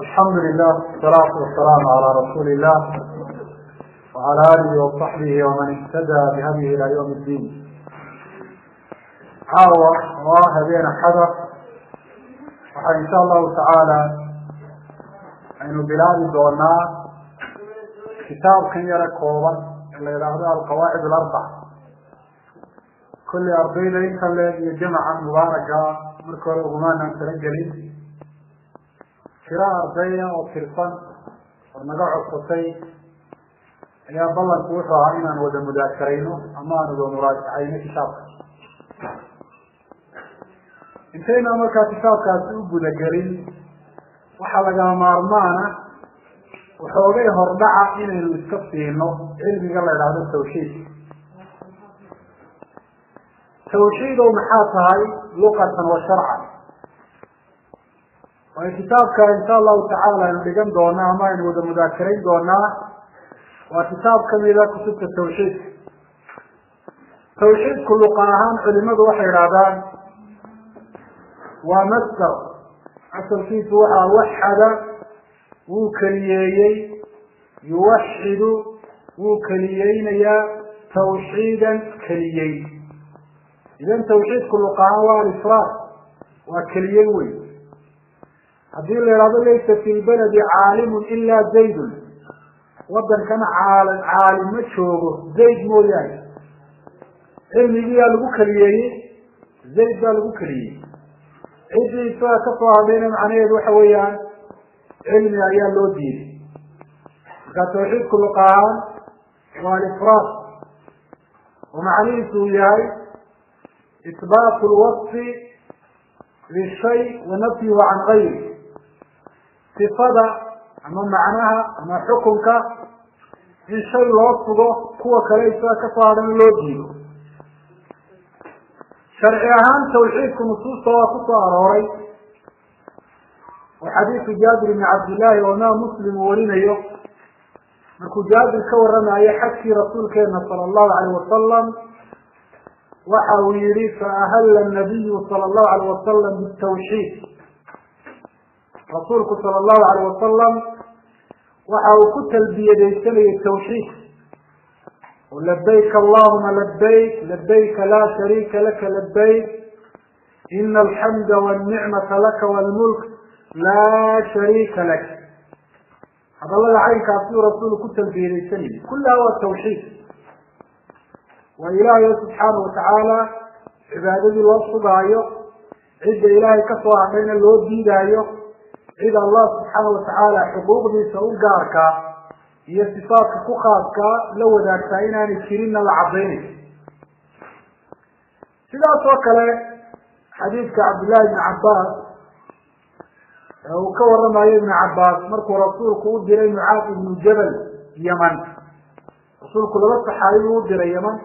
الحمد لله والصلاة والسلام على رسول الله وعلى آله وصحبه ومن اهتدى بهديه إلى يوم الدين عاوة الله بين حدث وحن شاء الله تعالى أن بلاد دونا كتاب خير كوبا اللي يرغب القواعد الأربع كل أرضين ليس الذي جمع مباركة مركور أغمان أنت tiro ardaya oo tirsan oo naga codsatay ayaa ballanku wuxuu ahaa inaan wada mudaakarayno ama aan wada muraajacayno kitaabka intaynaan markaa kitaabkaasi u gudagelin waxaa lagama maarmaana waxoogay hordhaca inaynu iska siino cilmiga la idhaahdo tawxiid tawxiidow maxaa tahay luqatan wa sharcan waayo kitaabka insha allahu tacaala aynu dhigan doonaa ama aynu wada mudaakarayn doonaa. Waa kitaab kamida kutubta tawxiidka tawxiidku luqa ahaan culimadu waxay idhahdaan waa masdar. Asalkiisu waxaa waxada wuu keliyeeyey yuwaxidu wuu keliyeynayaa tawxiidan keliyey idan tawxiidku luqa ahaan waa alifraad waa keliyen wey haddii la ihahdo laysa fi lbaladi caalimun ila zaydun. Wadankana caal caalim ma joogo zayd mooyaane. Cilmigiyaa lagu keliyeeyey zayd baa lagu keliyey ciddii isaga ka soo hadlayna macnaheedu waxa weeyaan cilmi ayaa loo diiday. Markaa tawxiidku luqa ahaan waa alifraad oo macnihiisu uu yahay isbaatu lwasfi lishay wa nafyuhu can gayri صفدا أما معناها أما حكمك إن شاء الله أصبه هو كليس كفارا لديه شرعي أهان توحيدك نصوص توافقها أراري وحديث جابر بن عبد الله وما مسلم ولين يوم نكو جابر كورنا يحكي رسولك صلى الله عليه وسلم. وحاويري فأهل النبي صلى الله عليه وسلم بالتوحيد. رسولك صلى الله عليه وسلم وعو كتل بيديسلي التوحيد. ولبيك اللهم لبيك لبيك لا شريك لك لبيك. إن الحمد والنعمة لك والملك لا شريك لك. هذا الله عليك عبدو رسول كتل بيديسلي كلها هو التوحيد. وإله سبحانه وتعالى عبادة الله الصباح عز إلهي كفوة عمين الله الدين إذا الله سبحانه وتعالى حبوب يسأل قارك هي صفات كخاتك لو ذاك سعينا كرين العظيم. إذا أتوكل حديثك عبد الله بن عباس وكور رمي بن عباس مركو رسولك ودري معاذ بن جبل يمن. رسولك لبس حالي ودري يمن.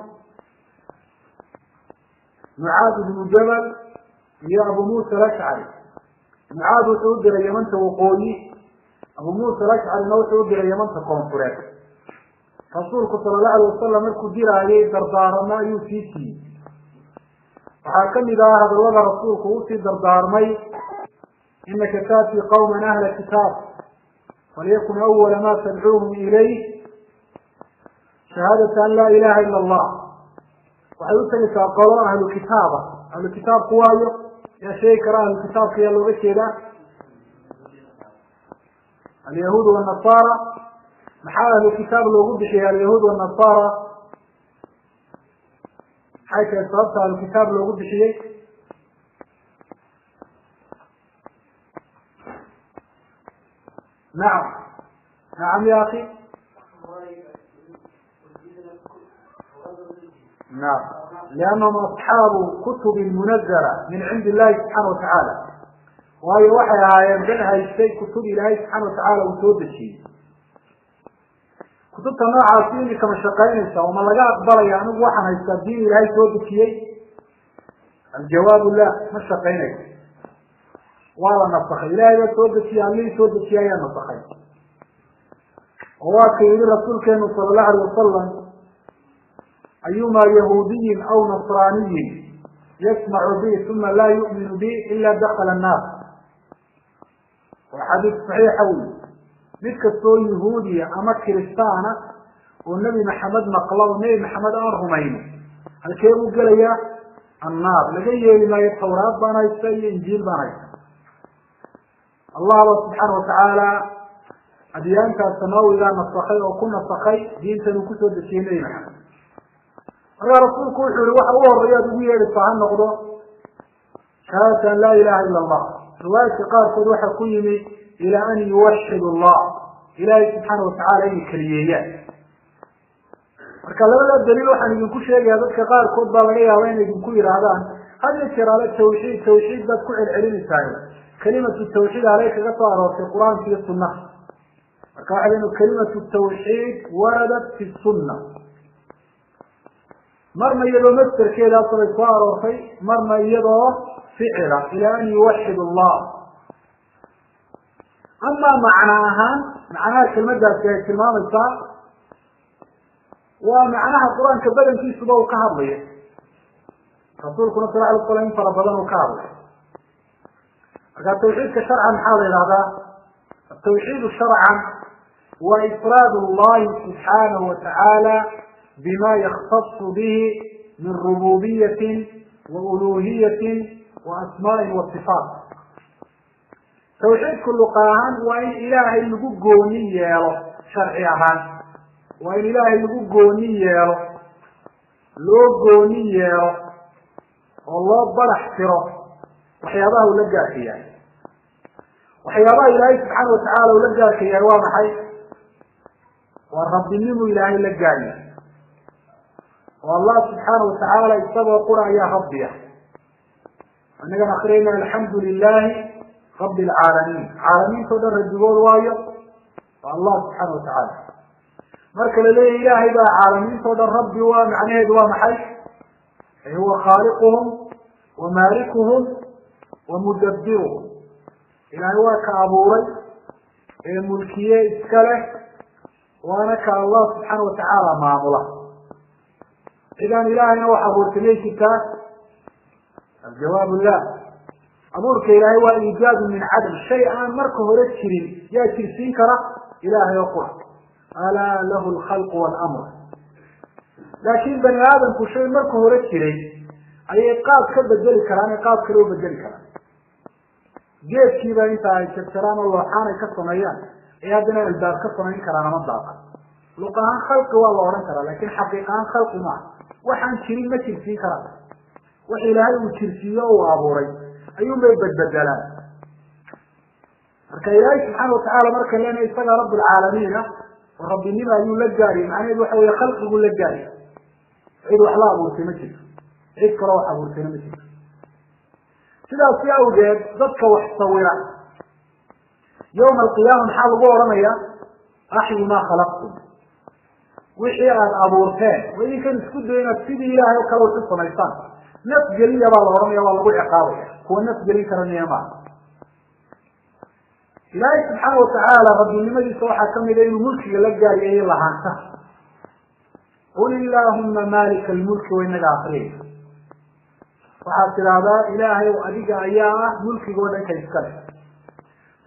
معاذ بن جبل يا أبو موسى الأشعري. Mucaad wuxuu u diray yamanta waqooyi abu muusa alashcarina wuxuu u diray yamanta koonfureed. Rasuulku sala allahu alay wasalam markuu diraayay dardaaramo ayuu sii siiyey. Waxaa ka mid ah hadallada rasuulku u sii dardaarmay inaka taati qawman ahla kitaab falyakun awala ma tadcuuhum ilayh shahaadata an laa ilaha ila allah. Waxay u tegaysaa qolo ahlu kitaaba ahlu kitaabku waayo شيء كرام كتاب في اللغة كذا اليهود والنصارى. محاله كتاب لو بشيء اليهود والنصارى. حيث اتربت على الكتاب لو بشيء نعم. نعم يا أخي. نعم. لأنهم أصحاب كتب المنذرة من عند الله سبحانه وتعالى. وهي وحيها ينزلها الشيء كتب الله سبحانه وتعالى وتود الشيء. كتب تماع عاصين كما شقائنا وما لقى أقبل يعني واحد يستبدين الله تود الشيء. الجواب لا ما شقائنا والله نفخ لا يتود الشيء عني تود الشيء يا نفخ هو يقول رسول كان صلى الله عليه وسلم ayuma yahuudiyin aw nasraaniyin yasmacu bi uma laa yu'minu bi ila dakala annaar. Waa xadiis saxiixa wey mid kastoo yahuudiya ama kiristaana oo nebi maxamed maqla oo nebi maxamed aan rumayno halkee buu gelayaa annaar. Laga yeeli maayo tawraad baan haysta iyo injiil baan haysta allah ba subxaana watacaala adyaantaas samaawigaa nasakay oo ku nasakay diintan uu ku soo dejiyey nebi maxamed أنا رسولك وحولي وحولي وحولي وحولي وحولي وحولي وحولي شهادة لا إله إلا الله. رواية قال فدوح كيمي إلى أن يوحد الله. إلهي سبحانه وتعالى أي كريهية فكالله لا الدليل وحن يكون كل شيء يهدد كقال كود بابعية وين يكون كل رهدان هذه الشرعة التوحيد التوحيد ذات كل العلم الثاني. كلمة التوحيد عليك قطعنا في القرآن في السنة. فكالله كلمة التوحيد وردت في السنة. مرمى يدو مستر كيلا صلصار وخي مرمى يدو فعلا. إلى أن يوحد الله. أما معناها معناها كلمة في كلمان الصار ومعناها القرآن كبدا في صدوة وكهرية رسول كنا صلاة القرآن فربدا وكهرية أقول توحيدك شرعا حالي هذا. التوحيد شرعا وإفراد الله سبحانه وتعالى بما يختص به من ربوبية وألوهية وأسماء وصفات. توحيد كل قاهان وإن إله يا رب، شرعي أهان وإن إله اللقوني يالو لوقوني يالو الله بلا وحيا الله ولقى فيها وحياضاه إلهي سبحانه وتعالى ولقى فيها يعني، وما حي والرب النمو إلهي لقى والله سبحانه وتعالى استوى قرآن يا ربي أننا أخرينا الحمد لله رب العالمين. عالمين فضل رجل الواية والله سبحانه وتعالى. مركل لله إله إذا عالمين فضل رب ومعنيه دوام حي أي هو خالقهم ومالكهم ومدبرهم. إلى هو كابوري الملكية إسكاله. وأنا كالله سبحانه وتعالى مع الله إذا إلهي إلهنا وحبورك ليش الجواب لا. أمورك إلهي هو إيجاد من عدم شيء أنا مركه رتشري يا تلسين كرا إلهي وقوح ألا له الخلق والأمر. لكن بني آدم كل شيء مركه رتشري أي إيقاب كل بدل كرام إيقاب كل بدل كرام جيت كيبا إنت عايش السلام الله حانا يكفتنا إياه إيه دنا الباب كفتنا أنا ما مضاقا لقاء خلق والله ورنكرا لكن حقيقة خلق ما. وحان كريم ما ترسي خرا. وإلهي وترسيه وغابوري أيوم ما يبدبدلان فكي إلهي سبحانه وتعالى مركا لنا يستغى رب العالمين. ورب النبا يقول لك لجاري معنى يدو حوية خلق يقول لجاري عيدو أحلى أبورتي مجد عيد كروح أبورتي مجد سيدا في أوجاد ضدك وحصورا. يوم القيامة حال غورميا رحم ما خلقتم. Wixii aada abuurteen oo idinkan isku dayo inaad sidii ilaahay o kale uxu samaysaan. Naf geliya baa la odhanaya waa lagu ciqaabaya. Kuwa naf gelin kara miya maaha ilaahay subxaana watacaala rabbinimadiisa waxaa kamida inuu mulkiga la gaariyayo lahaanta. Qul illaahuma malika almulki wa inaga akriyay waxaad tidhaahdaa ilaahay adiga ayaa ah mulkiga o dhanka iska leh.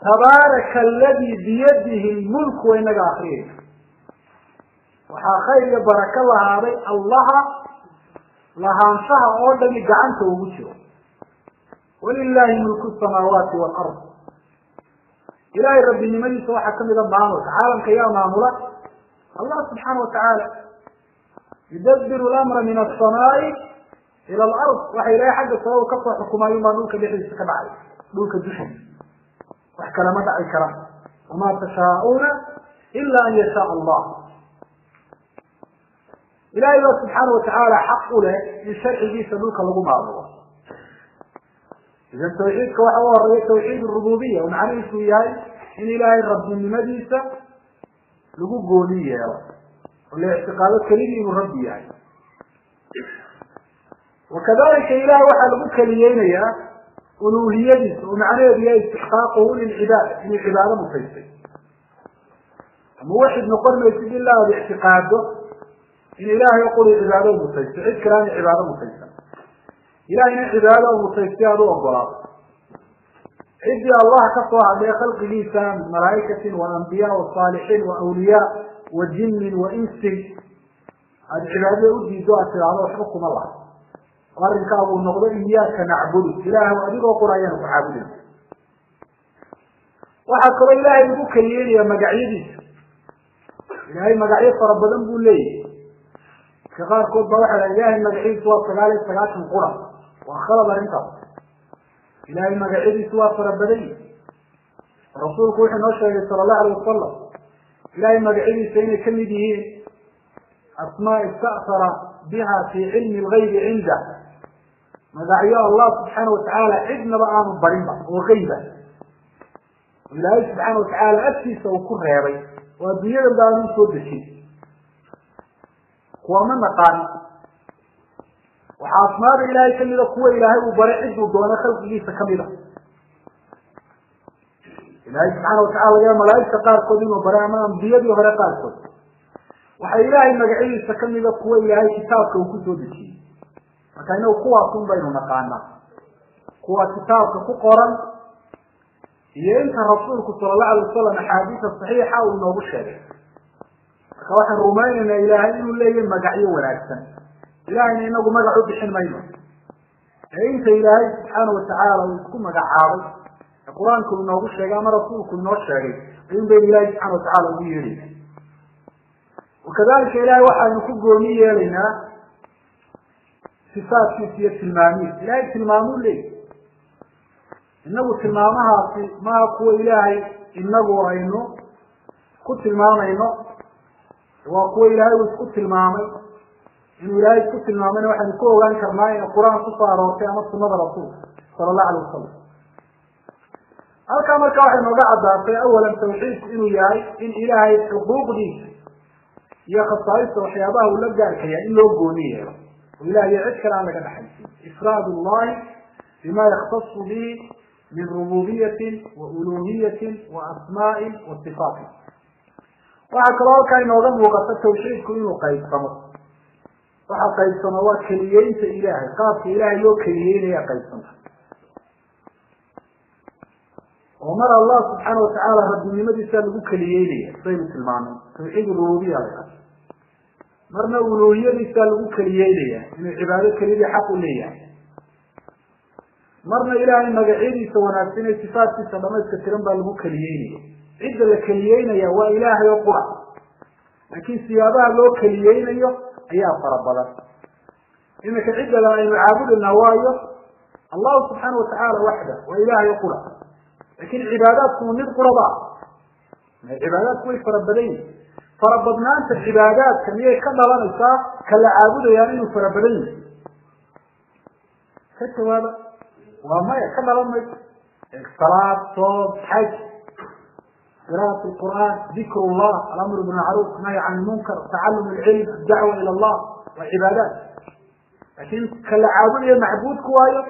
Tabaaraka aladi biyadihi lmulku wa inaga akriyay وحاخير بركة الله علي. الله لهانشها أولي جعنته وجهه. ولله ملك السماوات والأرض. إلهي رب النمي سوى حكم إذا معامل وتعالى. كيام معامل الله سبحانه وتعالى يدبر الأمر من السماء إلى الأرض. وحي رايح حق السماء وكفر حكما يوم نوك بيحي السكب علي نوك الجحيم وحكى لمدع الكرام. وما تشاءون إلا أن يشاء الله. إلهي الله سبحانه وتعالى حق له للشرح جيسا ملكا لغو معروه إذا التوحيد كوحوه هي توحيد الربوبية ومعنى إسو إياي يعني؟ إن إلهي الرب من المديسة لغو قولية يا الله واللي اعتقاده كريم إنه ربي يعني. وكذلك إله وحد لغوك ليين يا أولوهية جيسا ومعنى إياي استحقاقه للعبادة إن العبادة مفيدة. موحد نقول ما يسجي الله باعتقاده إله يقول عبادة مطيسة إذ كلام عبادة مطيسة إله عبادة مطيسة وقراض إذ الله كفوا عليه خلق ليسا من ملائكة وأنبياء وصالحين وأولياء وجن وإنس. العبادة أدي دعاء على حكم الله. قال وارك أبو النقضة إياك نعبد. إله وأبيك وقرآن وعبد وحكم الله يبكي يا مقعيدي إلهي مقعيد فرب ذنبه ليه؟ شغال كود بوحة لإله المدعي سوى صلالة سلاسة القرى. وخلب رنطة إله المدعي سوى صلب بدلي رسول كوح النشر صلى الله عليه وسلم. إله المدعي سين كمده أسماء استأثر بها في علم الغيب عنده. ما دعيه الله سبحانه وتعالى إذن بقام الضريبة وغيبة. إله سبحانه وتعالى أسيس وكره يا بي. وأبنية الدارة من سود الشيء kuwa ma naqaan waxaa asmaada ilaahay kamida kuwa ilaahay uu baray ciduu doono khalqigiisa kamida ilahay subxaana watacala laga malaaigta qaarkood inuu baray ama ambiyadii hore qaarkood waxaa ilaahay magacyadiisa kamida kuwa ilaahay kitaabka uu kusoo dejiyey marka inagu kuwaasun baynu naqaanaa kuwa kitaabka ku qoran iyo inta rasuulku sala allahu alay wasalam axaadiisa saxiixa uu inoogu sheegay marka waxaan rumaynaynaa ilaahay inuu leeyahay magacyo wanaagsan. Ilahayna inagu magac u bixin mayno. Ee inta ilaahay subxaana watacaala uu isku magacaabay ee qur'aanku inoogu sheegay ama rasuulku inoo sheegay ayun baynu ilahay subxana watacala ugu yeedhayna. Wakadalika ilahay waxaynu ku gooni yeelaynaa sifaadkiisa iyo tilmaamihiisa. Ilahay tilmaamuu leeyahy inagu tilmaamahaasi maha kuwa ilaahay inagu aynu ku tilmaamayno waa kuwa ilaahay uu isku tilmaamay inuu ilaahay isku tilmaamayna waxaynu ku ogaan karnaa inay qur-aan kusoo aroortay ama sunada rasuulka sala allahu alayh wasalam halkaa marka waxay nooga caddaatay awalan tawxiidku inuu yahay in ilaahay xuquuqdiisa iyo khasaaista waxyaabaha uu la gaarkaya in loo gooni yeelo oo ilahay iyo cid kale aan laga dhexaysin ifraad llahi bima yaktasu bihi min rububiyatin wa uluhiyatin wa asmaa'in wa sifaatin waxaa kaloo halkaa inooga muuqata tawxiidku inuu qaybsamo. Waxaa qaybsama waa keliyeynta ilaahay qaabka ilaahay loo keliyeynaya qaybsanta oo mar allah subxaana watacaala rabbinimadiisa lagu keliyeynaya saynu tilmaamay. Tawxiid rububiya la marna uluhiyadiisa lagu keliyeynaya inuu cibaado kelidii xaq u leeyahay. Marna ilaahay magacyadiisa wanaagsan ee sifaadkiisa tiran baa lagu keliyeynaya عدة لكليين يا وإله يا قرآن لكن سيابا لو كليين يا يا فربلا إنك عدة لأن العابد النوايا الله سبحانه وتعالى وحده وإله يا قرآن لكن عباداتكم من يذكر بعض العبادات كوي فربلين فربضنا أنت العبادات كم هي كم لنا نساء كلا عابد يا من فربلين كتوا هذا وما كم لنا الصلاة صوم حج قراءة القرآن ذكر الله الأمر بالمعروف، النهي عن المنكر تعلم العلم الدعوة إلى الله والعبادات. لكن كالعابلية معبود كوائر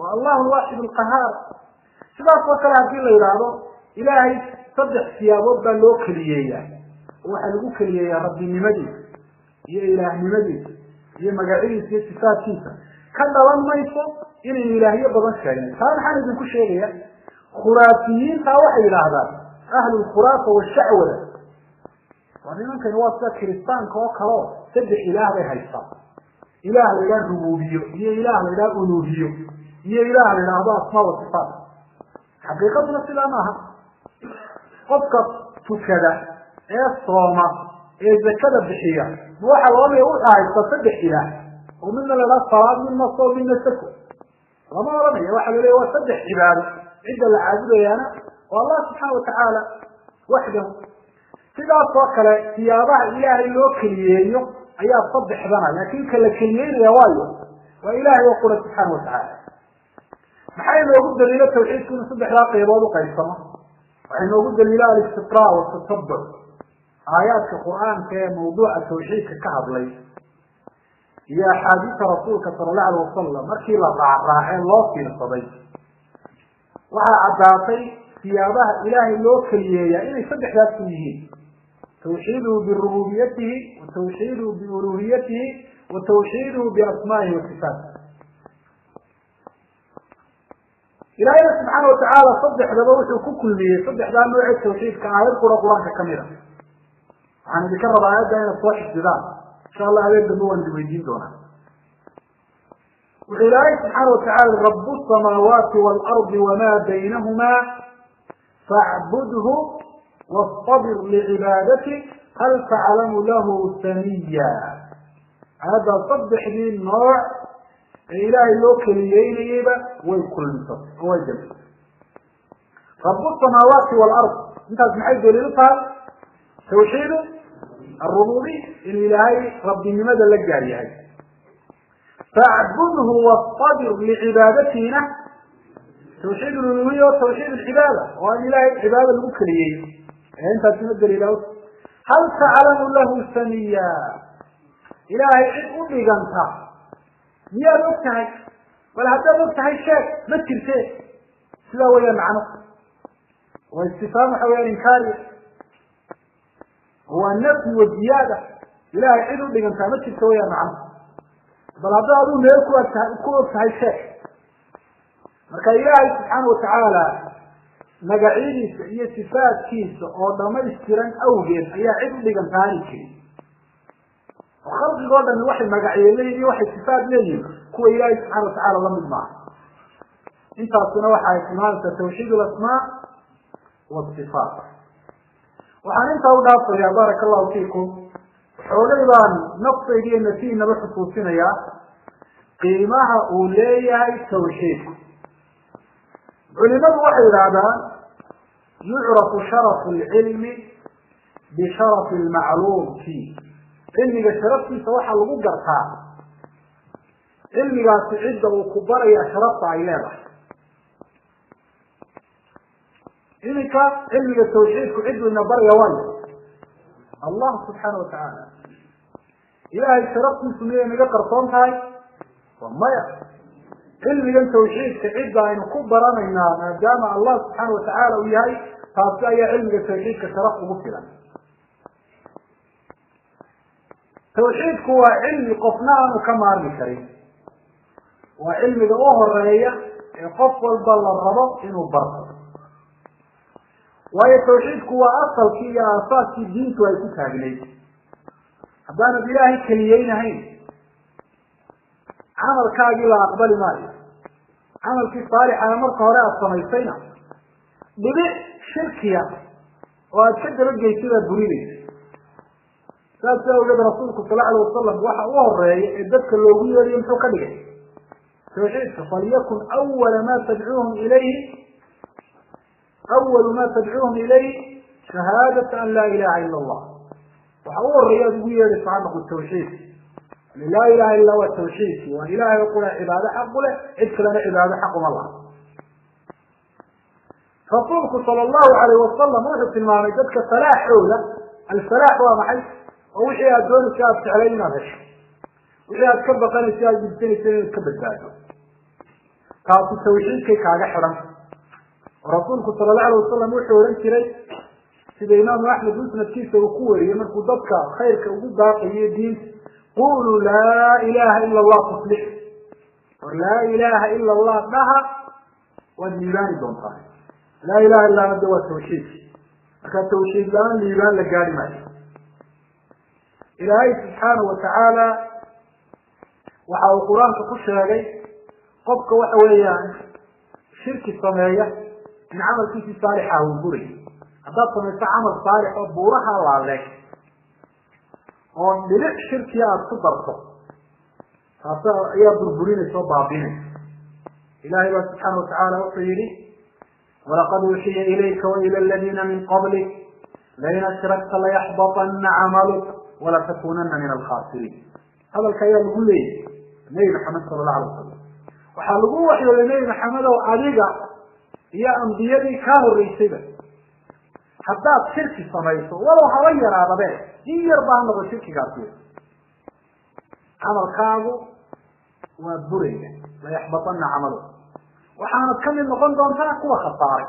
والله الواحد القهار. سباك وكلا في الله يرادو إلهي صدح في أبوبا لو كليية. وحلقو كليية يا ربي نمدي. يا إله نمدي. يا مقاعدين يا اتفاق كيسا كلا وما يصب إلي إلهي بضن شايني فهذا حالي بنكو شيء. خرافيين فهو إلى هذا. أهل الخرافة والشعوذة. والشعورة وذلك هو كريستان كوكرو سد إله بها الصلاة إله إلى الربوبية هي إله إلى الألوهية هي إله إلى أعضاء الصلاة والصفات حقيقة نفس الأماها قفك تكدع أي الصرامة أي الزكدة بحية نوح الله آه، يقول أعي تصد إله. ومن لا الصلاة من مصر من السكر وما رمي وحل إليه وصد إله عند العزل يانا والله سبحانه وتعالى وحده. سيده فاكره سيابه إلهي لو كلييه ايا صبح بنا لكن كل كلييه رواية وإله يقول سبحانه وتعالى. بحيث لو قد الليلة توحيد كون صبح لا قيبوض قيصمة وحين لو قد لله الاستطراء والتطبر آيات القرآن كي موضوع التوحيد ككهب لي. يا حديث رسولك صلى الله عليه وسلم ما كي لا راحين لا في الصبي وها عداتي سيابها اللوك اللي هي يعني صدح ذات يهيه توحيده بالربوبيته وتوحيده بألوهيته وتوحيده بأسمائه وكفاته إلهي سبحانه وتعالى صدح ذبوته ككل ليه صدح ذا نوع التوحيد كأهل قرى قرى كاميرا عن ذكر الآيات دائما صلاح الجزاء. إن شاء الله عليه الدموة اللي بيجين دونا. وإلهي سبحانه وتعالى رب السماوات والأرض وما بينهما فاعبده واصطبر لعبادته هل تعلم له سميا؟ هذا صبح لي النوع إلهي لوك الليل إيبا ويكل نصف هو الجميع رب السماوات والأرض. إنت هتمعي لي فهل توحيده الربوبي الإلهي رب ماذا لك جاري هاي فاعبده واصطبر لعبادتنا facbudhu wastabir licibaadatiina tawxiid rububiya o tawxiid alcibaada oo an ilaahay cibaada lagu keliyey ee intaasina daliila hal taclamu lahu samiya ilaahay cid u dhiganta miyaad og tahay bal haddaad og tahay sheeg ma jirte sidaa weyaan macno waa istifaam waxa weyaan inkaariya waa nafyi wa ziyaada ilahay cid marka ilaahay subxaana watacaala magacyadiisa iyo sifaadkiisa oo dhamaystiran awgeed ayaa cid u dhiganta aani jirin oo khalqigoo dhami waxay magacyo leeyihiin iyo waxay sifaad leeyihiin kuwa ilaahay subxana watacaala la mid maaha. Intaasuna waxa ay tilmaamaysaa tawxiid alasmaa wasifaat waxaan intaa u dhaafayaa baaraka allahu fiikum xoogay baan naftayda iyo nafiinaba xusuusinayaa qiimaha uu leeyahay tawxiidku علماء وحي لعبان يعرف شرف العلم بشرف المعلوم فيه. علم شرف فيه سواحا لبقر فاه علم يعتعد وكبر يا شرف عيابة إنك علم التوحيد كعد من نبر يوان الله سبحانه وتعالى. إلهي شرف من سنية مجاقر صنعي وما يعرف. علمي أن توحيد تعيد بأنه كبر أنا إنا جامع الله سبحانه وتعالى وياي فأبقى يا علمي أن توحيد ومثلا توحيد هو علم قفنا أنا كما أرمي كريم. وعلم دعوه الرئية يقف والبل الرضا إنه برد وهي توحيد هو أصل كي أصاك دينك ويكتها بليك أبدا أنا بلاهي كليين هين. عمل كاجي لا أقبل مالي عمل كي صالح أنا مرت هراء الصميسينة بدي شركية. وأتشد رجلي كذا بريدي ثلاث سنة وجد رسولك صلى الله عليه وسلم واحد وهرية الدك اللوبية اللي يمسك به فعيش فليكن أول ما تدعوهم إليه. أول ما تدعوهم إليه شهادة أن لا إله إلا الله. وحور رياضية للصعب والتوحيد لا إله إلا هو التوحيد وإله يقول عبادة حق له إذ عبادة حق الله. فصولك صلى الله عليه وسلم وحد في المعنى؟ جدك سلاح حولة السلاح هو محي ووحي أدون الشاب تعلينا بش. وحي أتكبى قاني الشاب جبتين سنين كبى الدادو قاطو التوحيد كي كاقى حرم ورسولك صلى الله عليه وسلم وحي ورن كري سيدي إمام أحمد وسنة كيسة وقوة يمنك ودبك خيرك وقوة باقي دين قولوا لا إله إلا الله تصلح ولا إله إلا الله بها. والإيمان دون طالب لا إله إلا الله هو التوشيك أكاد التوشيك الآن الإيمان لقال ما إلهي سبحانه وتعالى وحاو القرآن تقش لي قبك وحويان شرك الصمية من عمل كيف صالحة وبره أضافة من عمل صالح وبورها وعليك. oo dhirir shirkiya ku darto taasa ayaa burburin soo baabinay ilaahay baa subxaana watacaala wuxuu yidhi ولقد يوحي إليك وإلى الذين من قبلك لئن أشركت ليحبطن عملك ولتكونن من الخاسرين هذا الكيان يقول لي النبي محمد صلى الله عليه وسلم وحال قوة إلى النبي محمد وعليك يا أنبيتي كانوا رئيسين حداد شركي صميته ولو حوير هذا بيه جير بعمل الشركي قاسيه عمل خاضه وبريه ويحبطن عمله وحنا نتكلم نقول دون سنة قوة خطارة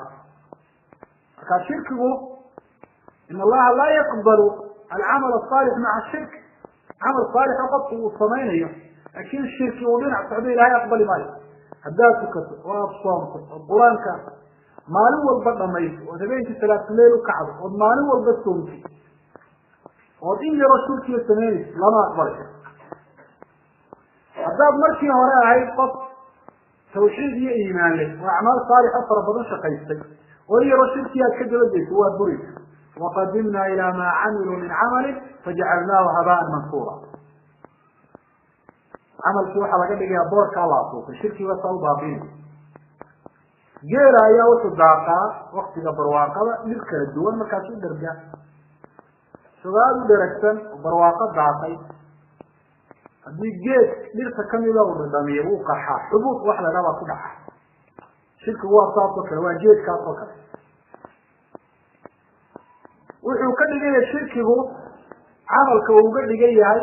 كشركه إن الله لا يقبل العمل الصالح مع الشرك عمل صالح قد هو الصمينية لكن هو يقولون على لا يقبل ما يقبل هداتك وابصامك وقرانك maalin walba dhamayso ood habeenkii salaatuleyl u kacdo ood maalin walba soomtid ood in yaroo shurkiya samaynayso lama aqbalay haddaad markii hore ahayd qof tawxiid iyo iimaan leh oo acmaal saalixa fara badan shaqaystay oo in yaroo shirkii aad ka dabageyso waa buraysa waqadimnaa ilaa maa camiluu min camalin fajacalnaahu habaan mansuura camalkii waxaa laga dhigayaa boorkaa la asuuqay shirkiiba saa u baabiinay geela ayaa wuxuu daaqaa waktiga barwaaqada dhir kala duwan markaas u dherga sugaad u dheragsan oo barwaaqo daaqay. Haddii geed dhirta kamida uu dhadhamiyo wuu qarxaa xubuud wax la dhabaa ku dhaca. Shirkigu waa saas oo kale waa geedkaas oo kale. Wuxuu ka dhigaya shirkigu camalka uu uga dhigan yahay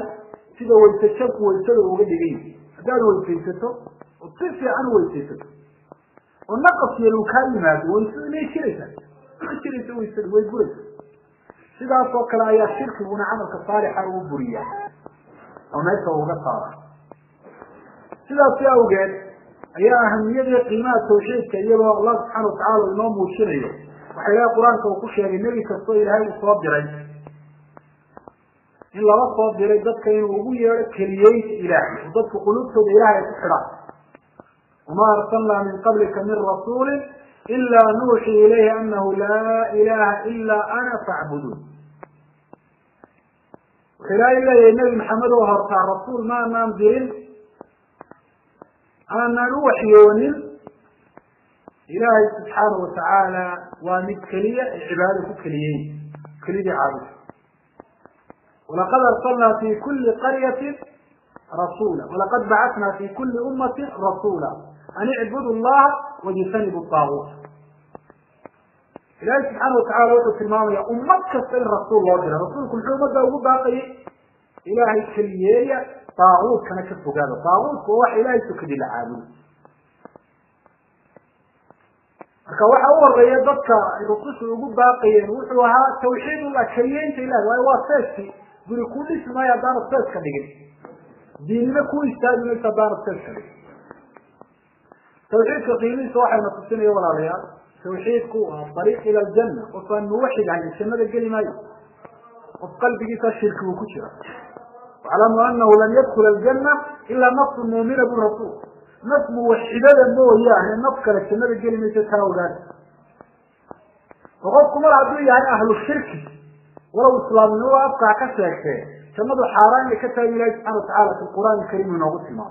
sida wayse jabku waysada uu uga dhigan yahay. Haddaad weysaysato oo si fiican u ونقص يلوكاي ماد ويسوي لي شركة شركة ويسوي ويقول إذا فوق العيا شركة هنا عمل كصالحة وبرية وما يسوي غصارة إذا في أوجد يا أهم يدي قيمات وشركة يلا الله سبحانه وتعالى النوم والشريعة وحياة قرآن كوكوش يعني النبي كالصير هاي الصواب جريد إلا الله صواب جريد ذات كان وقوية إلهي وضبط قلوبته بإلهي تحرق وما أرسلنا من قبلك من رسول إلا نوحي إليه أنه لا إله إلا أنا فاعبدون. خلال الله النبي محمد وهرطع الرسول ما نام دين أنا نوحي ونل إلهي سبحانه وتعالى ومد كلية عبادة كليين كلية عبد ولقد أرسلنا في كل قرية رسولا. ولقد بعثنا في كل أمة رسولا. أن اعبدوا الله واجتنبوا الطاغوت. إلهي سبحانه وتعالى وقف الماضي أمتك سيد الرسول الله وقال رسول كل أمة باقي إلهي كليلي طاغوت كان كفه قال طاغوت هو إلهي سكد العالمين marka waxa u horreeya dadka يقول ugu baaqayeen wuxuu ahaa tawxiid ullah kayeynta ilaah waayo waa seeskii guri ku dhismaya haddaana seeska dhigin دينا كوي استاذنا تبارك تلسل توحيد كقيمين سواحي نقصين يوم ليا توحيد كو الطريق إلى الجنة. وصلا نوحد عن الشمال الجريمة وقلب جيسا الشرك وكتشرة وعلموا انه لن يدخل الجنة الا نص نفس المؤمنة بالرسول نفس موحدة لنو هي. يعني نفس الشمال الجريمة تتاولاد وقفكم العدو عن أهل الشرك. ولو إسلام نوع أبقى كثيرا كما دو حاران يكتب الله سبحانه وتعالى في القرآن الكريم من أغسط ما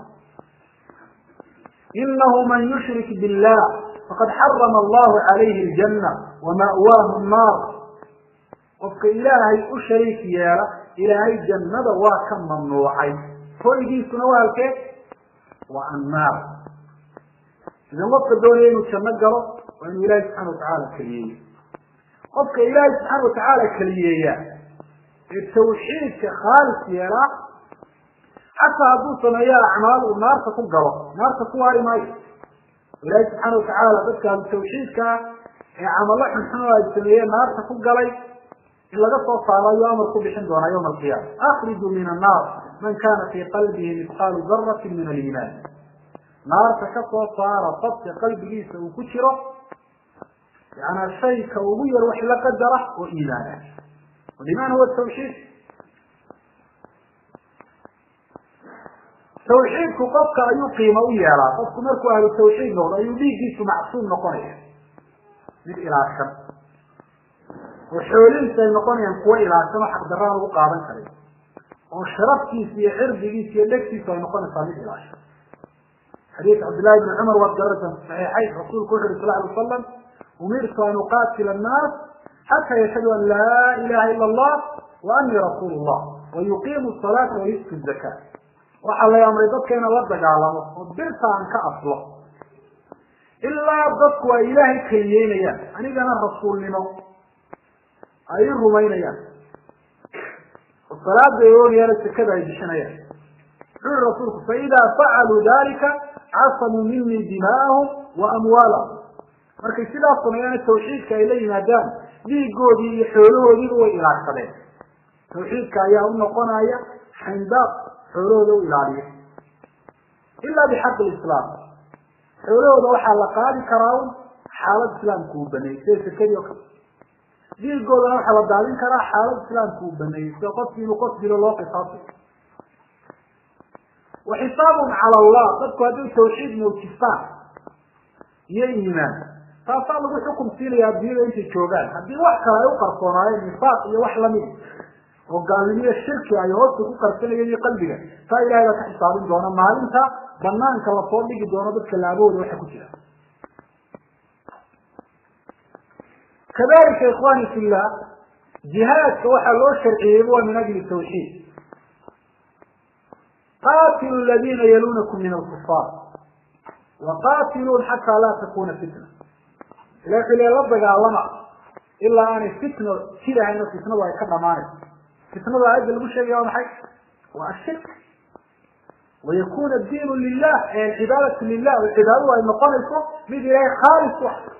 إنه من يشرك بالله فقد حرم الله عليه الجنة ومأواه النار. وفق إلهي أشريك يا رب إلهي الجنة وكم ممنوعي. فلقي سنوها الكيف والنار إذا وقت دوني أنه شمجره وإن إلهي سبحانه وتعالى كريم. قفك إله سبحانه وتعالى كلية. التوحيد كخالص يرى حتى أبو صنعي أعمال النار تكون قوة. نار تكون ماي. إله سبحانه وتعالى بك التوحيد ك عمل الله سبحانه وتعالى نار تكون قوي. إلا قصوا صلى يامر بحمد ورا يوم القيامة. أخرج من النار من كان في قلبه مثقال ذرة من الإيمان. نار تكفى صار صدق قلبه سوكشره يعني الشيء كوبير وحلا قدره وإلهه ولمان هو التوحيد. التوحيد كقفك أيو قيمة ويالا قفك مركو أهل التوحيد نور. أيو ليه جيسو معصوم نقنية من إلى آخر وحولين سي نقنية قوة إلى آخر حق دران وقابا كريم وشربتي في عرضي في اللكتي سي نقنية صالي إلى آخر حديث عبد الله بن عمر وقدرة صحيحي رسول كل صلى الله عليه وسلم. أمرت أن أقاتل الناس حتى يشهدوا أن لا إله إلا الله وأني رسول الله. ويقيموا الصلاة ويسك الزكاة. وحالي أمري ضدك أنا لدك على مصدرت عنك أصلا. إلا ضدك وإلهي كييني أنا أنا رسول لنا أي الرومين يا الصلاة بيقول يا لتكبع جشنا يا الرسول فإذا فعلوا ذلك عصموا مني دماءهم وأموالهم. Markay sidaas sameeyaan tawxiidka ay la yimaadaan dhiigoodii iyo xoolahoodiiba way ilaashadeen tawxiidka ayaa u noqonaya xayndaaq xoolahooda u ilaaliya ila bixaqi lislaam xoolahooda waxaa la qaadi karaa un xaalad islaamku uu baneeyey sida sekadii oo kale diigoodana waxaa la daadin karaa xaalad islaamku uu baneeyey sida qofkii inuu qof dilo loo qisaasay wa xisaabum cala allah dadku hadday tawxiid muujistaan iyo iimaan taasaa lagu xukum siinaya addunyada intay joogaan haddii wax kale ay u qarsoonaayeen nifaaq iyo wax lamid oo gaalnimiyo shirki ay hoosta ku qarsanayeen iyo qalbiga taa ilahay baa ka xisaabin doona maalinta banaanka lasoo dhigi doono dadka laabahooda waxa ku jira kadalika ikhwani fillah jihaadka waxaa loo sharciyeyba waa min ajli tawxiid qatilu ladina yalunakum min alkufaar waqatiluun xataa laa takuna fitna لكن خلي الله بقى إلا أن فتنة كده يعني عنا فتنة الله يكبر معي فتنة الله مش المشى يوم حي وأشك ويكون الدين لله أي العبادة لله والعبادة هو المقام الكون مدي لي خالص وحد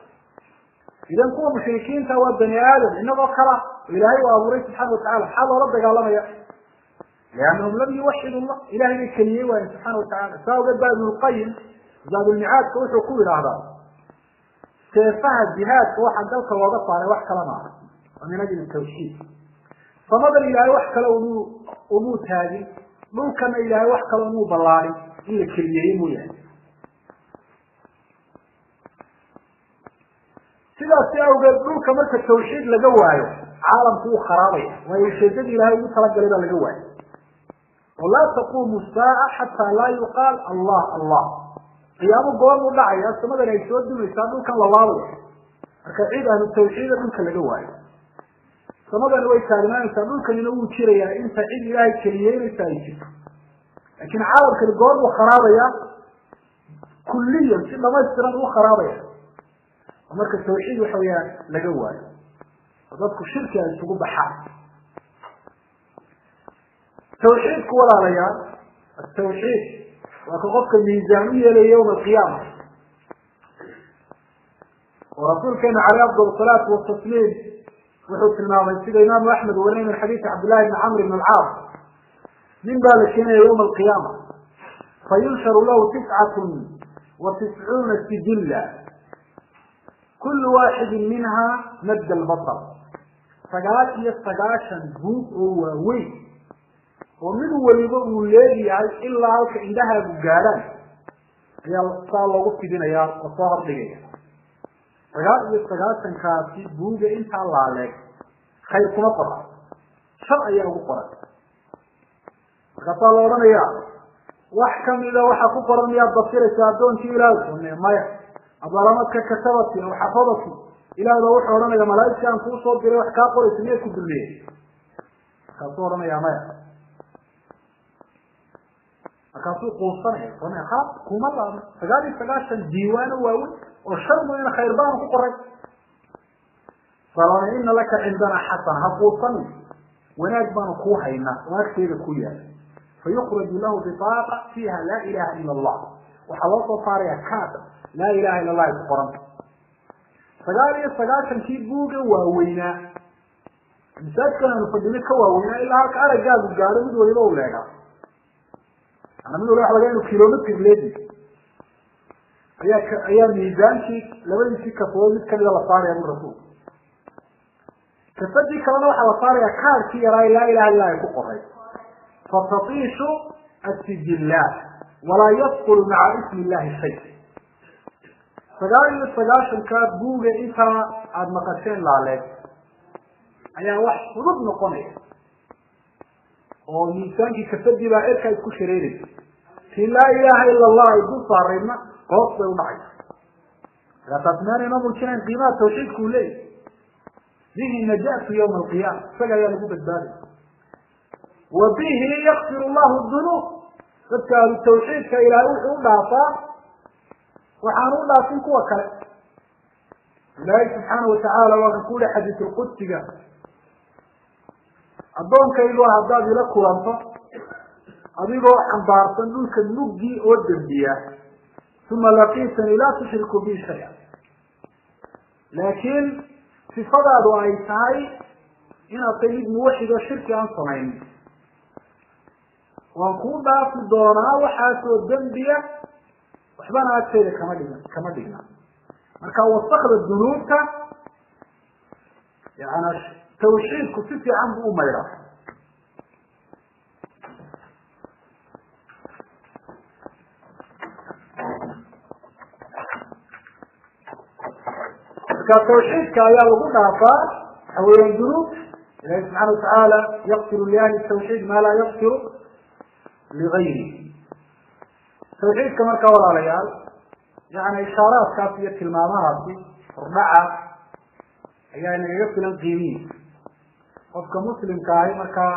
إذا نكون مشركين توا بني آدم إن ذكر إلهي وأبوري سبحانه وتعالى. حال ربك الله يا. لأنهم لم يوحدوا الله. إلهي كلمة سبحانه وتعالى. فهو قد بعد ابن القيم زاد المعاد كوش وكوي هذا. سيفها الجهاد كوحا قلت الوضف على وحك لنا ومن أجل التوشيد فمضى إلى وحك الأموت هذه ممكن إلى وحك الأموت بالله إلى كريم يعني سيدا سياو قال ملك ملك التوشيد لقوه عالم فيه خرابي. ويشدد إلى هاي مثلا قريبا لقوه ولا تقوم الساعة حتى لا يقال الله الله. Soo dumaysaa dhulkan la laabaya marka cid ahlu tawxiida dhulka laga waayo samadani way taagnaanaysaa dhulkanina wuu jirayaa inta cid ilaahay keliyeynaysa ay jirto laakiin caalamkani goormuu kharaabaya kulliyan si dhamaystiran uu kharaabaya oo marka tawxiid waxa weyaan laga waayo oo dadku shirki ay isugu baxaan tawxiidku walaalayaal atawxiid وتغطى الميزانية ليوم القيامة. ورسول كان على أفضل الصلاة والتسليم. وحث الإمام سيدنا الإمام أحمد ولين الحديث عبد الله بن عمرو بن العاص. من بال يوم القيامة. فينشر له تسعة وتسعون سجلا. كل واحد منها مد البصر. فقالت لي الصقاشا بوء وويت oo mid waliba uu leeyahay ilaa halka indhahaagu gaadhaan ayaa saa loogu fidinaya oo soo hordhigaya sagaal iyo sagaasankaasi buuga intaa laaleeg khayr kuma qora shar ayaa ugu qoran. Markaasaa la odhanaya wax kamida waxa ku qoran miyaad basiraysa addoonkii ilaah? Maya abalamadka katabati aw xafadati ilaah baa wuxuu odhanaya malaaigtii aan kuu soo diray wax kaa qoraysa miyaad ku dulmiyey markaasuu odhanaya maya اكاتو قوصان إيه قوان اخاب كوما بعضا فقالي فقاشا ديوان واوي وشرم ان خيربان هو قرأي فلا إن لك عندنا حسن ها قوصان وناجبان قوها إيه واكتير كويا فيخرج له بطاقة فيها لا إله إلا الله. وحلوطه صاريا كاتا لا إله إلا الله القرآن فقال يا سقاش نشيد بوغا وهوينا مساد كان نفجلك وهوينا إلا هكذا على جاز الجارب ودوه يبوه لك عملوا راح لقينا كيلومتر ليدي هي هي ميزان شيء لما يمشي كفوز يتكلم على صار يا مرفوع كفدي كمان واحد على صار يا كار كي راي لا إله إلا الله فوق رأي. فتطيش السجلات ولا يدخل مع اسم الله شيء. فقال إن الصلاش الكاب بوغي إيترا عد مقاسين لعليك. أيها واحد فرد نقوني oo miisaankii kafadii baa cirkaa isku shareeraysa tii laa ilaha ila allah ay dul saaraydna hoos bay udhacaysa markaa taas meana inoo muujinayn qiimaha tawxiidku u leeyahy bihi najatu yawma alqiyaama isaga ayaa lagu badbaadaya wa bihi yakfir llahu dunuub dadka ahlu tawxiidka ilaahay wuxuu u dhaafaa waxaanu u dhaafin kuwa kale ilaahay subxaana watacaala waa kan ku yihi xadiisulqudsiga addoonkaygu haddaad ila kulanto adigoo xambaarsan dhulka muggii oo dembiya uma laqiitanii laa tushriku bi shaya laakiin sifadaadu ay tahay inaad tay mid muwaxid oo shirki aan samaynin waan kuu dhaafi doonaa waxaasoo dembiya waxbana agteeda kama dhigna kama dhigna marka wasakda dunuubta yana توحيد كتبتي عنه وما يراح كتوحيد كايا وغنى فاش أو ينجرو الله سبحانه وتعالى يقتل لأهل التوحيد ما لا يقتل لغيره. التوحيد كما كوالا ليال يعني إشارات كافية المامات ربعة هي أن يقتل القيمين qofka muslimka ahi markaa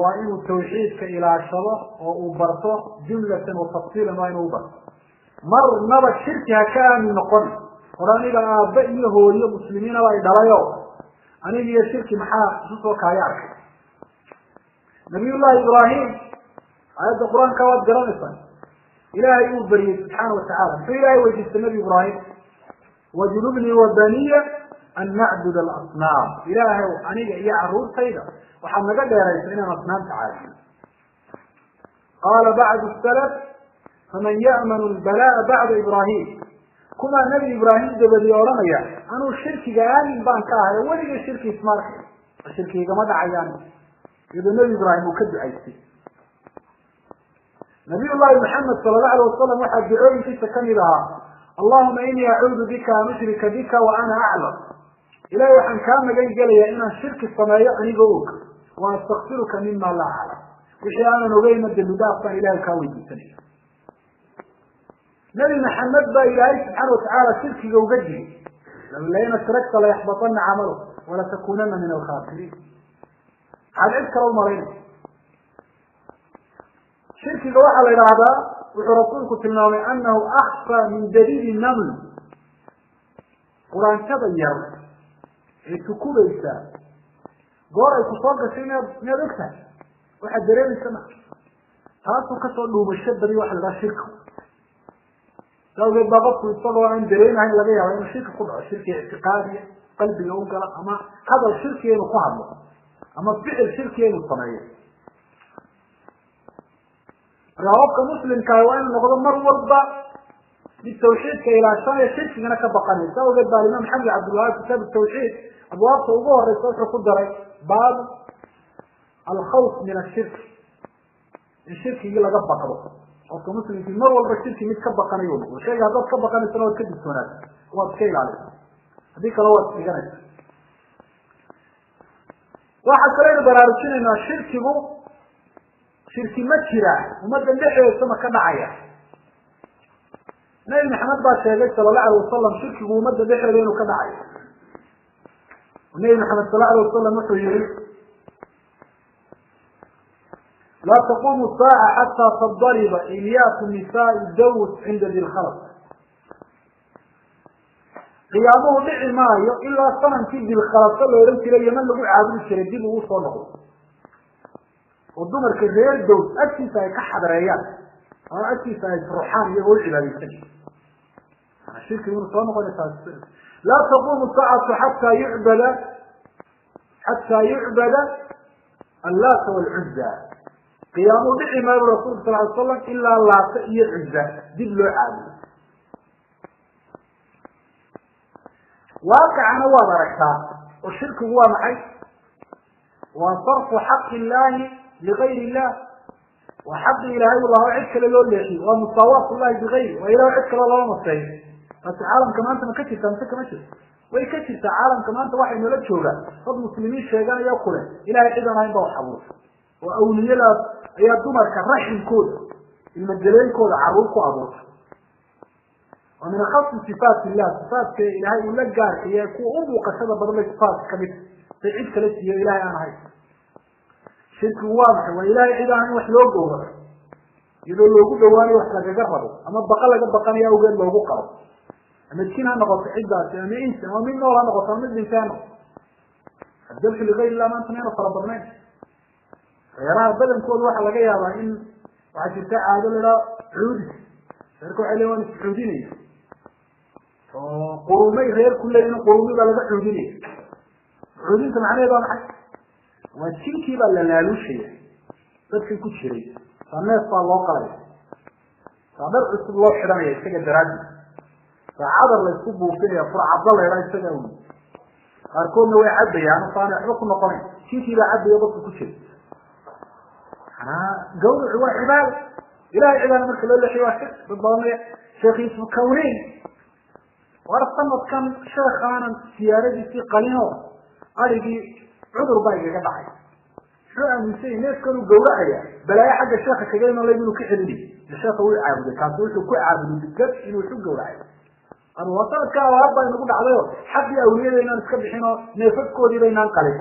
waa inuu tawxiidka ilaashado oo uu barto jumlatan wa tafsiilan waa inuu barto. Marnaba shirki ha ka aamin noqon. Or aniga aabbe iyo hooyo muslimiinaba ay dhalayo. Aniga iyo shirki maxaa isu soo kaaya arkay? Nabiyullahi ibraahim aayadda qur'aanka waad garanaysaa. Ilaahay uu baryey subxaana watacala muxuu ilahay weydiistay nabi ibraahim? Wajnubnii wa baniya أن نعبد الأصنام. إله وحنيج يا عروس سيدة. وحمد الله يا رئيس إن الأصنام تعالى قال بعد السلف فمن يأمن البلاء بعد إبراهيم. كما نبي إبراهيم دبل يورانا يا أنو قال جاءن بان كاهل ولي الشرك اسمار الشرك هي كمدع يعني. إذا نبي إبراهيم وكد عيسي. نبي الله محمد صلى الله عليه وسلم واحد بعلم في سكن لها. اللهم إني أعوذ بك أن بك وأنا أعلم. إلهي عن كام جاي جلي إن الشرك الصمايع نجوك ونستغفرك مما لا أعلم. وشي أنا نغيم الدلدافة إلى الكون الثاني نبي محمد با إلهي سبحانه وتعالى شرك جوجته لو لينا تركت ليحبطن عمله ولا تكونن من الخاسرين. عاد اذكر المرين شرك جواح على الإرادة في النوم أنه أخفى من جديد النمل. قرآن كذا يرمي miyaad og tahay waxaad dareemaysa ma taasuu kasoo dhuumasho badi waxa la idhaha shirka awgeed baa qofku isagoo aan dareemahayn laga yaaba inuu shirki ku dhaco shirki ictiqaadiya qalbiga u gala ama hadal shirkiga inuu ku hadlo ama ficil shirkiga inuu sameeyo markaa qofka muslimkaah waa inuu noqdo mar walba بالتوحيد كإلى شاية شرك منك بقاني سأو قد بقى الإمام حمد عبد الوهاب كتاب التوحيد أبو أبو أبو أبو أبو أبو باب الخوف من الشرك. الشرك يجي لك أبقى بقى أو كمسلم في المرة والبشرك يجي لك بقى نيوم وشيء هذا بقى نسنا وكد السنات وابشيل عليه. هذيك الوقت في جنة. واحد سلين برارسين إن الشرك هو شرك ما تشيراه وما تنجحه يسمى كما عياه نبي محمد بقى صلى الله عليه وسلم شرك ومد بحر بينه كذا عين ونبي محمد صلى الله عليه وسلم نحو لا تقوم الساعة حتى تضرب إلياس النساء الدوس عند ذي الخلق. قيامه لعي ما إلا صنم في ذي الخلق صلى الله عليه وسلم يمن لقوا عابل الشريدين وصنعوا ودمر كذير الدوس أكسي سايكح ريال أو فايز روحان يقول إلى الكشف شرك من صوم لا تقوم الساعة حتى يعبل حتى يعبل اللات والعزى قيام نعمة الرسول صلى الله عليه وسلم إلا اللات يعزى بالله واقع هو بركة والشرك هو معي. وصرف حق الله لغير الله. وحق إلهي الله عدك لليول لحي ومصواف الله بغير. وإله عدك لله مصير بس عالم كما أنت مكتب تنسك مشر ويكتب تعالم كما أنت واحد من ولد شهر فض مسلمين الشيطان يقول إلهي إذا ما ينضو حبوث وأولي لها هي الدمر كالرحل كود المجلين كود عروف وأبوث ومن أخص صفات الله. صفات إلهي ولد قال هي كو أبو قصد صفات كمثل. فإذك لسي إلهي أنا هاي. شرك واضح وإله إذا عنه حلو قرر يدو اللو قد واني وحكا جفره أما بقال قد بقان يا وقال له قرر أما تكين عنه قصة عدة سامي إنسا ومين نور عنه قصة مد إنسانا الدلح لغير الله ما أنت نعرف ربرناك فيرى بل أن كل واحد لقيا بعين وعشر ساعة دولة عود شركوا عليه وانس عودينية فقرومي غير كل يوم قرومي بلد عودينية عودينة معناه بان حتى وتلكي بل لنالو شيء قد كنت شريك فما يصبح الله قرر فأمر عصب الله حرام يستجى الدراجي فعادر اللي يصبه فيه يقول عبد الله يرى يستجى أمي أركون نوي عبد يعني صانع رقم قرر تلكي بل عبد يضبط كنت شريك أنا قول عواء عبال إلا عبال من خلال الله حواشك بالضغمية شيخ يسمى كونين وارتمت كان شيخانا سيارتي في قليلو أريد عذر باي يجمع شو يعني أنا نسي ناس كانوا جوا عيا بلا أي حد الشيخ خجلنا الله يبينه كحلي الشيخ هو عبد كاتو شو كوع عبد الكتب شنو شو جوا عيا أنا وصلت كوا عبد ما كنت عليه. حد يأوي لنا نسكب حنا نفس كودي لنا نقلك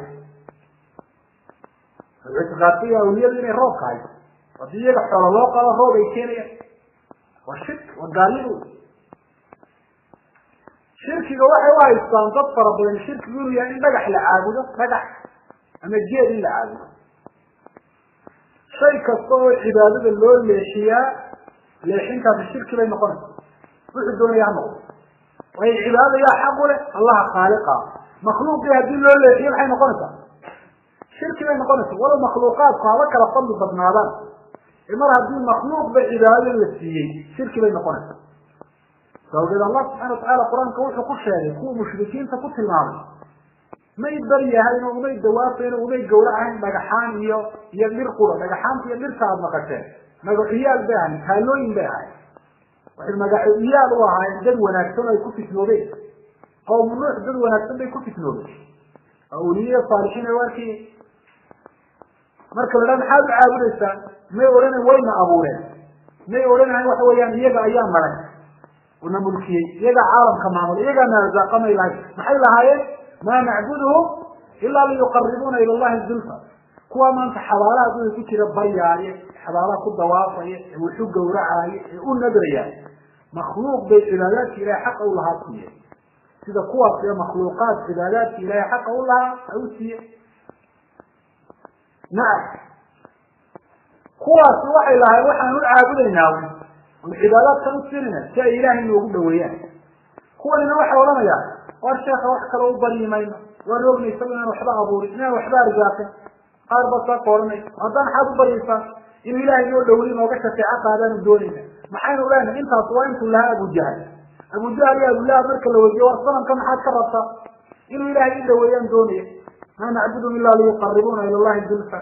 رجعت غطي أوي لنا روك عيا وديك على لوك على روك يكيني. وشك ودليله شركي روحي واحد استنطب فرب لأن شركي يقولوا يعني بدح لعابدة بدح أما الجيل إلا عابدة. شيء كالصوة عبادة اللول ليشياء ليشين كان في الشرك بين قرن روح الدنيا يعمل وهي عبادة يا حق له الله خالقها. مخلوق يا دين اللول ليشياء الحي مقرن شركة بين قرن ولا مخلوقات قالك رفضوا بطنادان المرهب دين مخلوق بعبادة اللي فيه بين قرن فوجد الله سبحانه وتعالى قرآن كوحة قرشة يعني كو مشركين فكوت المعرض ما يدري يا هاي نوع ما يدواب وما يدقول عن مجحان يا يا مير قرى مجحان يا مير صعب مقتل مجحيال بيع يعني هالوين بيع يعني وحين مجحيال وها جد ونكتنا يكون في نوري أو من نوع جد ونكتنا يكون في نوري أو ليه صالحين واركي مركل رن حاب عابر السان ما يورين وين ما أبوه. ما يورين عن يعني واحد ويان يجا أيام مرات ونملكيه يجا عالم كما عمل يجا نرزاقنا إلى ما إلا هاي ما نعبده إلا ليقربونا إلى الله الزلفة كوا من حوالا دون فكرة بياري حوالا كد واطي وحق ورعاي ونقريا مخلوق بإلالات إلى حق الله أطنيه سيدا كوا في مخلوقات بإلالات إلى حق الله أوتيه نعم. كوا سواء إلى هاي وحن العابدين ناوي العبادات تنصرنا شيء إله اللي وجوده وياه. هو اللي نوح ولا نجاه وارشاف وحكر وبري ماي. والرجل يسمى وحبا عبور اثنين وحبا رجاته قارب صار قرني هذا حب بريفا إن إله يقول له ولي ما وقفت في عقاد أنا دوني محين ولا أنا أنت أطوان كلها أبو جهل. أبو جهل يا أبو الله مركل وجهه أصلا كم حد كبرت. إن إله يقول له ويان دوني. ما نعبد من الله ليقربونا إلى الله الزلفى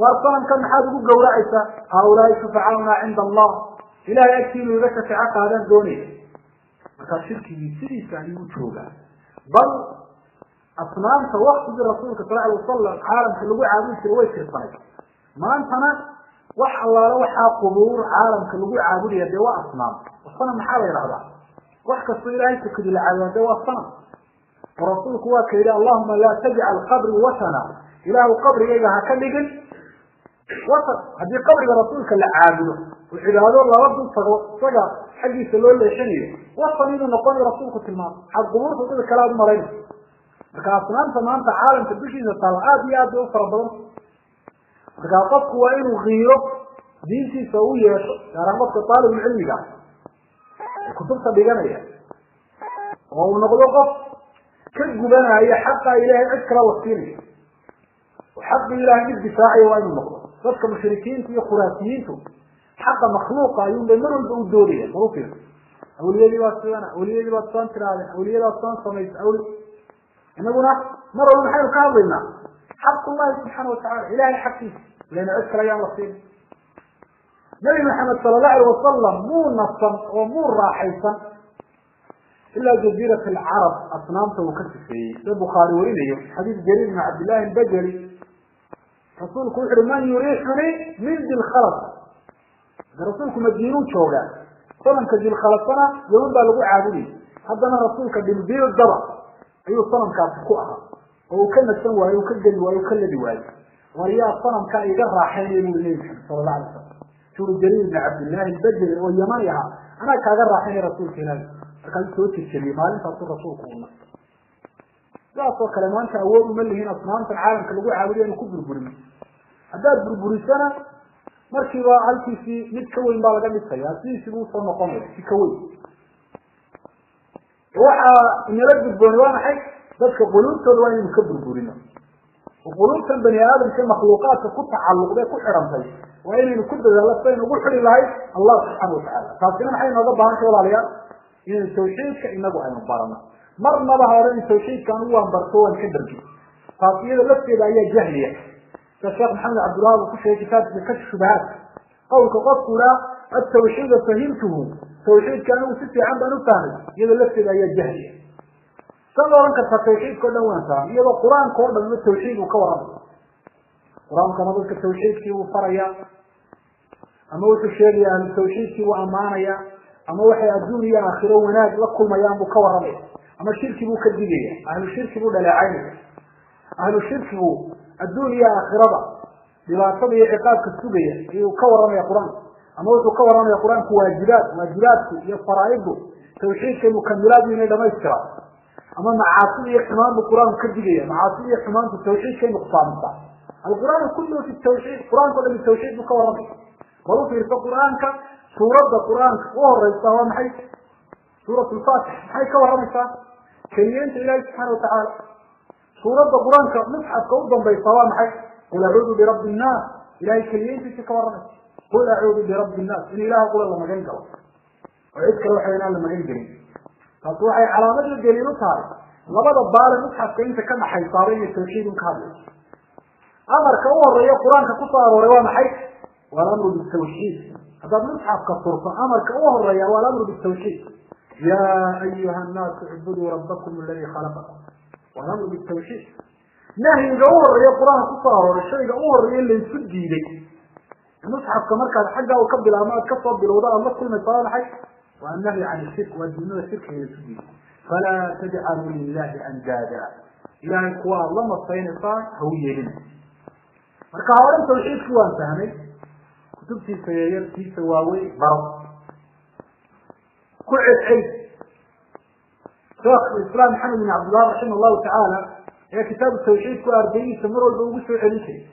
وأصلا كم حد جو رأيته هؤلاء شفعاؤنا عند الله. إلهي أكتلوا لك في عقادة دوني. فقال شركي سيسا يوتوغا بل أصنام توحد الرسول صلى الله عليه وسلم عالم كلوي عابين شروي شرطاني ما أنتنا وح الله روح قبور عالم كلوي عابين يا دواء أصنام. أصنام حالي رعبا وح كصير أنت كد العالم دواء أصنام. ورسولك هو كيدا اللهم لا تجعل القبر وثنا. إله قبر إيجا هكذا وصل هذه قبر الرسول كلا عابدة. وحيد هذا الله رب صغر صغر حقي سلوه اللي شنيه وصل إنه نقوم الله، في المعنى حق قمور فقط الكلام مرينه فكاسنان فمانت عالم تبشي إذا طالعا دي عاد يوفر برم فكاقف قوائل وغيره دينسي سوية يا رمضك طالب العلمي قال كتبت بيقان إيه وهو نقول قف كجو بنا هي حقا إلهي اذكرا وقتيني وحق إلهي اذكرا وقتيني وحق ضدك مشركين في خراسيته حق مخلوق يوم بمر الدولية مروفين أولي لي واسوانا أولي لي واسوان ترالي أولي لي واسوان صميس أولي. إنه مروا المحيو كاظلنا حق الله سبحانه وتعالى إلهي حقيه لأن أسر يا رسيل نبي محمد صلى الله عليه وسلم مو نصا ومو راحيسا إلا جزيرة العرب أصنامته وكتفه في البخاري وإليه حديث جليل مع عبد الله البجري rasuulku wuxu uhi man yuriixunii min dilkhalad de rasuulku madiinuu joogaa sanamka dilkhalasana yaman baa lagu caabudayay haddana rasuulka dhilbiildaba ayuu sanamkaasi ku ahaa oo uu ka nasan waayo u ka geli waayo u ka ladi waayo war yaa sanamka iga raaxaynaya bui nebi maxamed sala alla alay slam suri jariir ibn cabdillahi albajali oo yamani ahaa anaa kaaga raaxaynaya rasuulka ilaahi markaasuu soo tirjabiyey maalintaasu rasuulku u nastay sidaas oo kale maanta awood uma lihiin asnaamtan caalamka lagu caabudiyo inu ku burburino haddaad burburisana markiiba halkiisii mid ka weyn baa laga dhisaya sidiisii buu usoo noqonaya si ka weyn waxaa inala gudbooni waa maxay dadka quluubtooda waa inaynu ka burburino oo quluubtan bani aadamka makhluuqaadka ku tacalluqday ku xidhantay waa inaynu ku dadaallo sidaynu ugu xidhi lahay allah subxaana watacala taasina maxay nooga baahantay walaalayaal inaynu tawxiidka inagu aynu barano مر بها رئيس الشيء كان هو أمبرتوه الحدرجي فأطير إلى بأي جهلية. فالشيخ محمد عبد الله وكش هي كتاب بكش الشبهات قول كقط التوحيد فهمته. توحيد كان هو ستي عم بنو فاهم يلا لفي بأي جهلية. صلى رنك التوحيد كل نوان فاهم يلا قرآن كورب من التوحيد وكورب. قرآن كما ذلك التوحيد كي وفريا أما الشيء عن التوحيد كي وأمانيا أما وحي الدنيا آخر هناك لكل ما ينبك ورميه أما الشرك بو كذبية أهل الشرك بو عيني، أهل الشرك بو الدنيا آخرة بلا طبيع عقاب كثبية يكورم يا قرآن. أما وكورم يا قرآن كواجبات واجبات. يا فرائض. توحيك المكملات من إلى ميسرة أما معاصي إحمام القرآن كذبية معاصي إحمام التوحيك المقصامة القرآن كله في التوحيد. القرآن كله في التوحيد مكورم ولو في القرآن سورة القرآن وهر يستوى سورة الفاتح محي كوهر مسا كيانت إلهي سبحانه وتعالى سورة القرآن كمسحف كوضن بيستوى محي قل أعوذ برب الناس إلهي كيانت كوهر مسا قل أعوذ برب الناس إن إله قل الله مجين قوة وعيدك روح لما ينجرين فالطوحي على مجل الجليل صار لبدا بال المسحف كيانت كما حيصارين التوحيد كامل أمر كوهر يا قرآن كتصار ورواه محي والأمر بالتوحيد هذا من حق الطرق. أمرك أوه الرياء والأمر بالتوحيد. يا أيها الناس اعبدوا ربكم الذي خلقكم. والأمر بالتوحيد. نهي أوه الرياء قرآن قصار والشيء أوه الرياء اللي يسجي لك المصحف كمركة الحجة وقبل أمار كفر بالوضاء الله كل مصار الحج. والنهي عن الشرك والدنيا الشرك هي يسجي فلا تجعلوا لله أندادا. إلى أن قوى الله مصين صار هو يهن مركة هو لم توحيد كوان فهمت تبتي سيير في سواوي مرض. كل شيء شيخ الإسلام محمد بن عبد الله رحمه الله تعالى هي كتاب التوحيد كاردي سمر البوس العلمي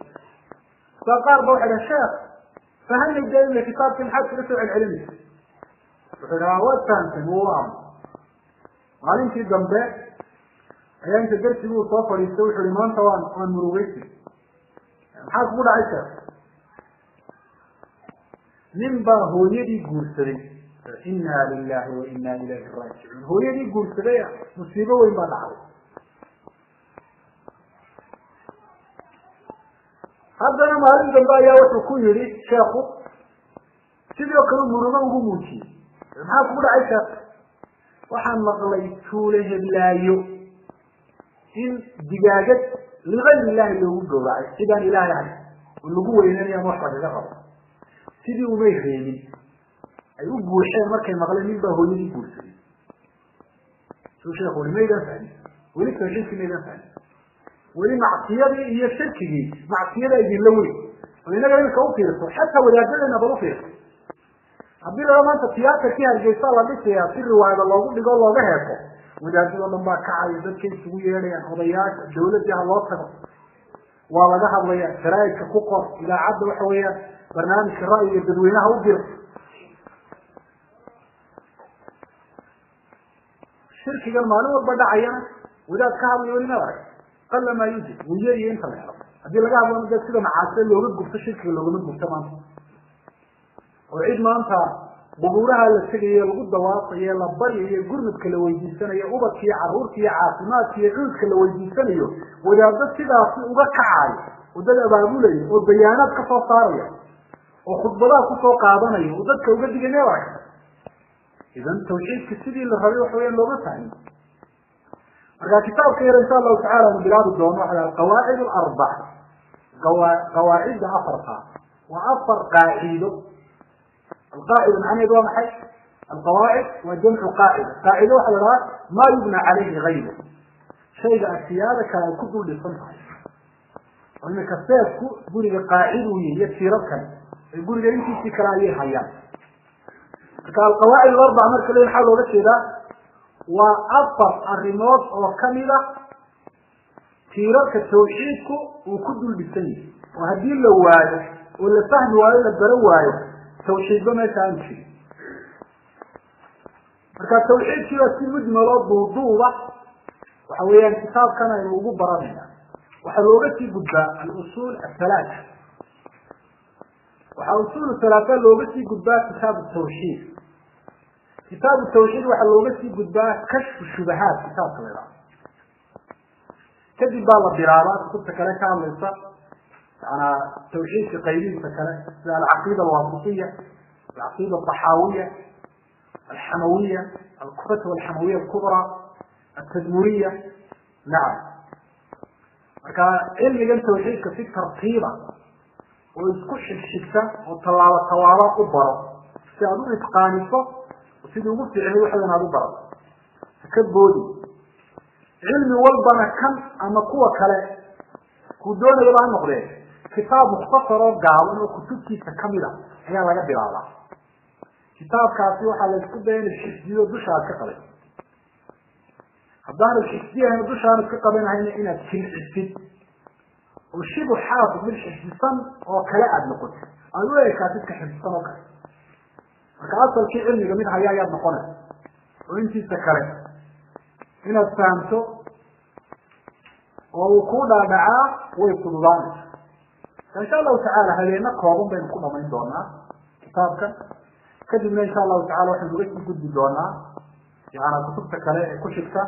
فقال روح على الشيخ فهل يبدأ من كتاب في الحق بسوء العلمي؟ فتناولت كان في الموام قال إنت جنبك أيام تقدر تقول صفر يستوحوا لمن سواء عن مروريتي حاكم ولا baa hooyadii guursaday inna lilahi wa inna ilayhi raajicuun hooyadii guursaday musiibo weyn baa dhacday haddana maalin dambe ayaa wuxuu ku yihi sheekhu sidoo kale murugo ugu muujiyey maxaa kugu dhacay sheekh waxaan maqlay tuule heblaayo in digaagad ligayr illahi loogu gowracay sidaan ilaahay ahay oo lagu weynanayo ama wax lagaga rabo سيدي وما يخيمين أي أبو الشيخ مكة مغلق من باهو يدي يقول سيدي سو شيخ ولي ميدان فعلي ولي فعلي في ميدان فعلي ولي معطية هي الشركة دي معطية دي اللوي ولي نقل لك أوفير حتى ولي أجل أنا بروفير عبد الله ما أنت سياسة فيها الجيسة الله بيسة يا سر وعد الله قل لقال الله بهيكو ولي أجل الله مبا كعي بكين سوية لي حضيات دولة دي الله سبب وعلى ذهب لي سرائك كقوقر إلى عبد الحوية diro shirkigan maalin walba dhacayana wadaad ka hadlayo weli ma arag qala maa yujib wuu yariyo inta la helo haddii laga hadlana de sida macaasida looga gurto shirkiga loogama gurto maanta oo cid maanta qubuuraha la tegayo lagu dawaafayo la baryayo gurmudka la weydiisanayo ubadka iyo caruurta iyo caafimaadka iyo cuudka la weydiisanayo wadaado sidaasi uga kacaayo oo dad abaabulayo oo bayaanaad ka soo saaraya وخطبها كفو قادنا يوضد كوجد جنيرك إذن توجيه كسيدي اللي خليه حوية اللغة ثانية فقا كتاب خير إن شاء الله تعالى من بلاد الدوام على القواعد الأربعة قوا... قواعد أفرقا وأفر قاعدة القاعدة معنى دوام حي القواعد وجمع قاعدة قاعدة على رأس ما يبنى عليه غيره شيء السيادة كان كله لصنعه وإنك السيادة كله قاعدة هي السيادة يقول لي انت في كرايه هيا قال قوائل الاربع مركز اللي نحاول نقول كذا وافر الريموت أو كاميرا تيرك التوحيدكو وكدو البسني. وهذه اللواية واللي فهم وعلى الدرواية توحيد بما يتعنشي مركا التوحيد كيو اسم مدن رب وضوضة وحوية انتصاب كان يوجو برامنا وحلوغتي قدا الأصول الثلاثة. وحاصول ثلاثة لوجسي جدبا كتاب التوحيد. كتاب التوحيد وحلوجسي جدبا كشف الشبهات كتاب كذا كذي بالا برارة كنت كلا كامل صح أنا توحيد في قيدين فكلا. العقيدة الواسطية العقيدة الطحاوية الحموية الكفت والحموية الكبرى التدمورية نعم. كان علم التوحيد في ترتيبه. ويسكو شك شكتا وطلالة طوالة وبرو سيادوه يتقانفه وسيدي وقفت علمي وحدنا هذا برو فكبه لي علمي والبنا كان اما قوة كله كدون يبقى المغرية كتاب مختصر وقال انه كتب كيسا كاملة هي لك برالة كتاب كاسي وحالة كبين الشيخ ديو دوشا كقبين هبدا هذا الشيخ ديو دوشا كقبين هين أنا كنت oo shibu xaafid mid xifdisan oo kale aada noqotid aada u ekaatid ka xifdisan oo kale marka asalkii cilmiga mid haya ayaad noqonaysa oo intiisa kale inaad fahamto oo uu ku dhaadhacaa way fududaanaysa insha allahu tacala habeeno kooban baynu ku dhamayn doonaa kitaabkan kadibna insha allahu tacala waxaynu uga sii gudbi doonaa yaana kutubta kale ee ku xigta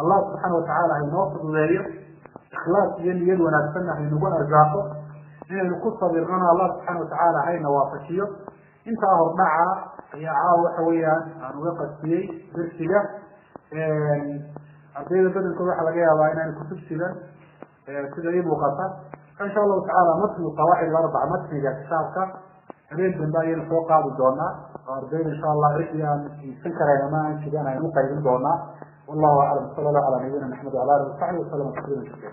allah subxaana watacala haynoo fududeeyo ikhlaas iyo niyad wanaagsanna haynugu arsaaqo inaynu ku sabirnana allah subxaana watacaala hayna waafajiyo intaa hordhaca ayaa caawa waxa weeyaan aan uga qastiyey darsiga ardayda badankooda waxaa laga yaabaa inaan kutub sidan sida ii muuqata insha allahu tacala matnu qawaacid arbac matniga kitaabka habeen dambe ayaynu soo qaadi doonaa oo ardayda insha allah cidii aan iibsan karayn ama aan jigan aynu uqaybin doonaa والله أعلم. صلى الله على نبينا محمد وعلى آله وصحبه وسلم تسليما كثيرا.